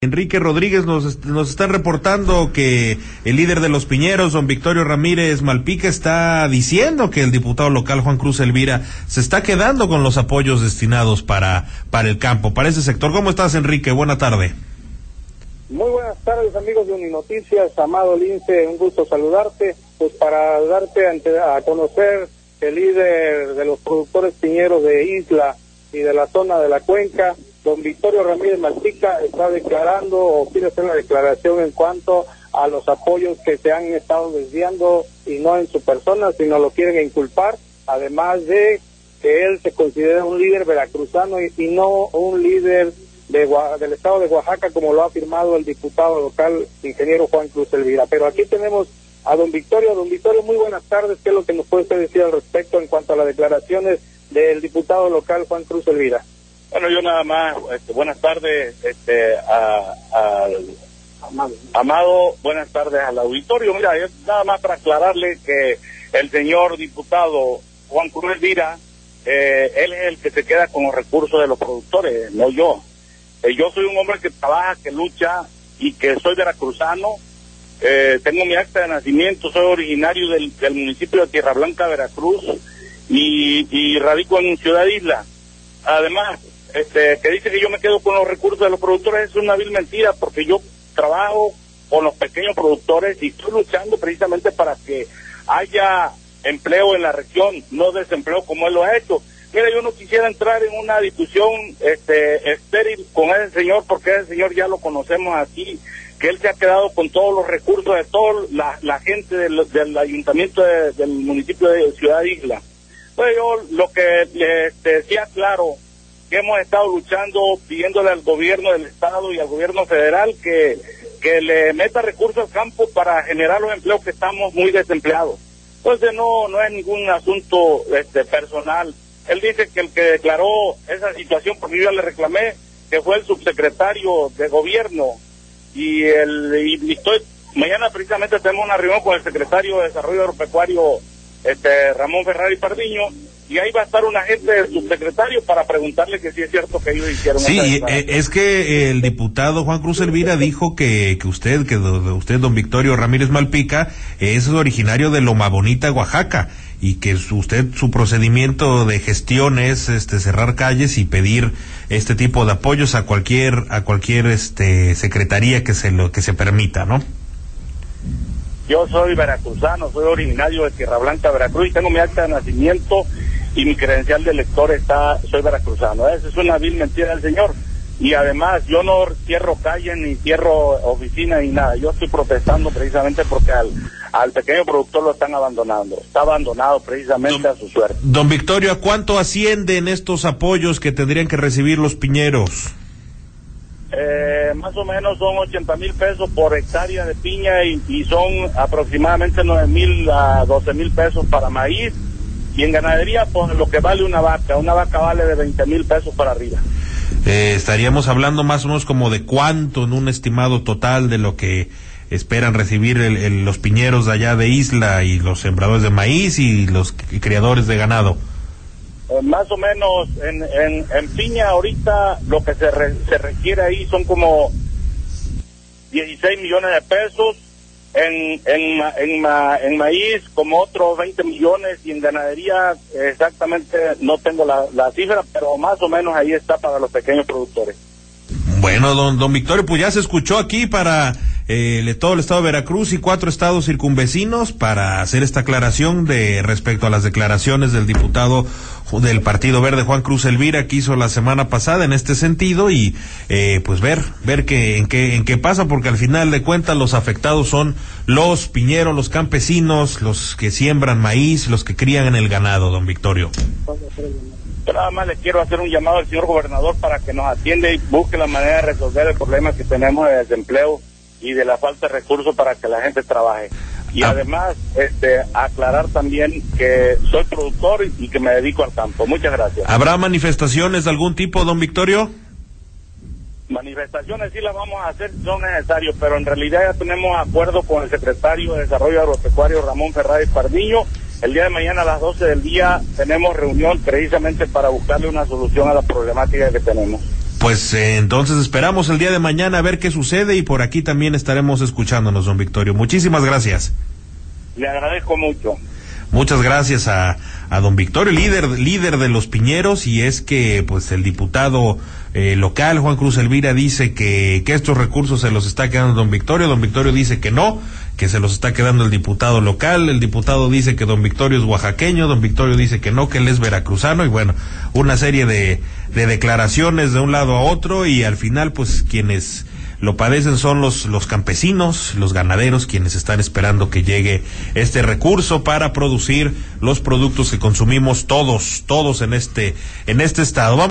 Enrique Rodríguez nos, nos están reportando que el líder de los Piñeros, don Victorio Ramírez Malpica, está diciendo que el diputado local Juan Cruz Elvira se está quedando con los apoyos destinados para, para el campo, para ese sector. ¿Cómo estás, Enrique? Buena tarde. Muy buenas tardes, amigos de Uninoticias. Amado Lince, un gusto saludarte. Pues para darte a conocer el líder de los productores piñeros de Isla y de la zona de la cuenca, don Victorio Ramírez Maltica está declarando o quiere hacer una declaración en cuanto a los apoyos que se han estado desviando y no en su persona, sino lo quieren inculpar, además de que él se considera un líder veracruzano y, no un líder de, del estado de Oaxaca, como lo ha afirmado el diputado local, ingeniero Juan Cruz Elvira. Pero aquí tenemos a don Victorio. Don Victorio, muy buenas tardes. ¿Qué es lo que nos puede decir al respecto en cuanto a las declaraciones del diputado local Juan Cruz Elvira? Bueno, yo nada más, este, buenas tardes, este, a, Amado, buenas tardes al auditorio. Mira, nada más para aclararle que el señor diputado Juan Cruz Elvira, eh, él es el que se queda con los recursos de los productores, no yo. Eh, yo soy un hombre que trabaja, que lucha y que soy veracruzano. Eh, tengo mi acta de nacimiento, soy originario del, municipio de Tierra Blanca, Veracruz, y, y radico en Ciudad Isla. Además, este, que dice que yo me quedo con los recursos de los productores es una vil mentira porque yo trabajo con los pequeños productores y estoy luchando precisamente para que haya empleo en la región, no desempleo como él lo ha hecho. Mira, yo no quisiera entrar en una discusión este, estéril con ese señor porque ese señor ya lo conocemos aquí, que él se ha quedado con todos los recursos de toda la, gente del, ayuntamiento del municipio de Ciudad Isla. Pues yo lo que le decía claro que hemos estado luchando, pidiéndole al gobierno del Estado y al gobierno federal que, que le meta recursos al campo para generar los empleos que estamos muy desempleados. Entonces no, no es ningún asunto este, personal. Él dice que el que declaró esa situación, porque yo le reclamé, que fue el subsecretario de gobierno y el y estoy mañana precisamente tenemos una reunión con el secretario de Desarrollo Agropecuario este Ramón Ferrari Pardiño y ahí va a estar un agente del subsecretario para preguntarle que si es cierto que ellos hicieron Sí, eh, es que el diputado Juan Cruz Elvira dijo que, que usted, que usted, don Victorio Ramírez Malpica, es originario de Loma Bonita, Oaxaca, y que usted, su procedimiento de gestión es este, cerrar calles y pedir este tipo de apoyos a cualquier, a cualquier este, secretaría que se, lo, que se permita, ¿no? Yo soy veracruzano, soy originario de Tierra Blanca, Veracruz, y tengo mi acta de nacimiento y mi credencial de lector está, soy veracruzano. Esa es una vil mentira del señor. Y además yo no cierro calle ni cierro oficina ni nada. Yo estoy protestando precisamente porque al, al pequeño productor lo están abandonando. Está abandonado precisamente a su suerte. Don Victorio, ¿a cuánto ascienden estos apoyos que tendrían que recibir los piñeros? Eh, más o menos son 80 mil pesos por hectárea de piña y, son aproximadamente 9 mil a 12 mil pesos para maíz y en ganadería, pues lo que vale una vaca, una vaca vale de 20 mil pesos para arriba. Eh, estaríamos hablando más o menos como de cuánto en un estimado total de lo que esperan recibir los piñeros de allá de Isla y los sembradores de maíz y los criadores de ganado. Eh, más o menos en, en, piña ahorita lo que se, se requiere ahí son como 16 millones de pesos en, en, en, en maíz como otros 20 millones y en ganadería exactamente no tengo la, la cifra, pero más o menos ahí está para los pequeños productores. Bueno, don, don Victorio, pues ya se escuchó aquí para eh, todo el estado de Veracruz y cuatro estados circunvecinos para hacer esta aclaración de respecto a las declaraciones del diputado del Partido Verde Juan Cruz Elvira que hizo la semana pasada en este sentido y eh, pues ver ver qué en qué en qué pasa porque al final de cuentas los afectados son los piñeros, los campesinos, los que siembran maíz, los que crían en el ganado, don Victorio. nada más le quiero hacer un llamado al señor gobernador para que nos atiende y busque la manera de resolver el problema que tenemos de desempleo y de la falta de recursos para que la gente trabaje. Y ah. además, este, aclarar también que soy productor y, que me dedico al campo. Muchas gracias. ¿Habrá manifestaciones de algún tipo, don Victorio? Manifestaciones sí las vamos a hacer, son necesarios, pero en realidad ya tenemos acuerdo con el secretario de Desarrollo Agropecuario Ramón Ferrari Pardiño. El día de mañana a las 12 del día tenemos reunión precisamente para buscarle una solución a la problemática que tenemos. Pues eh, entonces esperamos el día de mañana a ver qué sucede y por aquí también estaremos escuchándonos, don Victorio. Muchísimas gracias. Le agradezco mucho. Muchas gracias a, a don Victorio, líder, líder de los Piñeros, y es que pues el diputado eh, local, Juan Cruz Elvira, dice que, que estos recursos se los está quedando don Victorio, don Victorio dice que no, que se los está quedando el diputado local, el diputado dice que don Victorio es oaxaqueño, don Victorio dice que no, que él es veracruzano, y bueno, una serie de, de declaraciones de un lado a otro, y al final pues quienes lo padecen son los, los campesinos, los ganaderos, quienes están esperando que llegue este recurso para producir los productos que consumimos todos, todos en este, en este estado.